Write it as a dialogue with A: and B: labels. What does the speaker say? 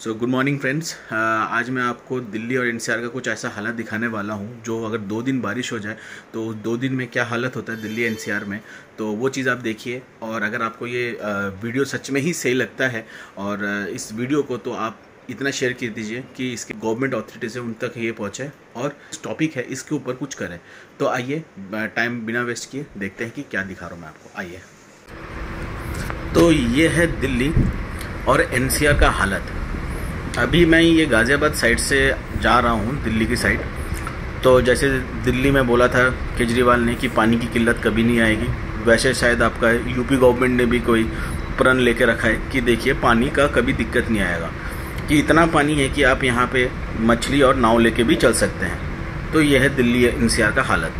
A: So good morning friends आज मैं आपको दिल्ली और एनसीआर का कुछ ऐसा हालत दिखाने वाला हूँ, जो अगर दो दिन बारिश हो जाए तो दो दिन में क्या हालत होता है दिल्ली एनसीआर में तो वो चीज़ आप देखिए। और अगर आपको ये वीडियो सच में ही सही लगता है, और इस वीडियो को तो आप इतना शेयर कर दीजिए कि इसके गवर्नमेंट अथॉरिटीज़ है उन तक ये पहुँचे और टॉपिक है, इसके ऊपर कुछ करें। तो आइए टाइम बिना वेस्ट किए देखते हैं कि क्या दिखा रहा हूँ मैं आपको। आइए। तो ये है दिल्ली और एनसीआर का हालत। अभी मैं ये गाज़ियाबाद साइड से जा रहा हूँ, दिल्ली की साइड। तो जैसे दिल्ली में बोला था केजरीवाल ने कि पानी की किल्लत कभी नहीं आएगी। वैसे शायद आपका यूपी गवर्नमेंट ने भी कोई प्रण लेके रखा है कि देखिए, पानी का कभी दिक्कत नहीं आएगा। कि इतना पानी है कि आप यहाँ पे मछली और नाव लेके भी चल सकते हैं। तो यह है दिल्ली एनसीआर का हालत।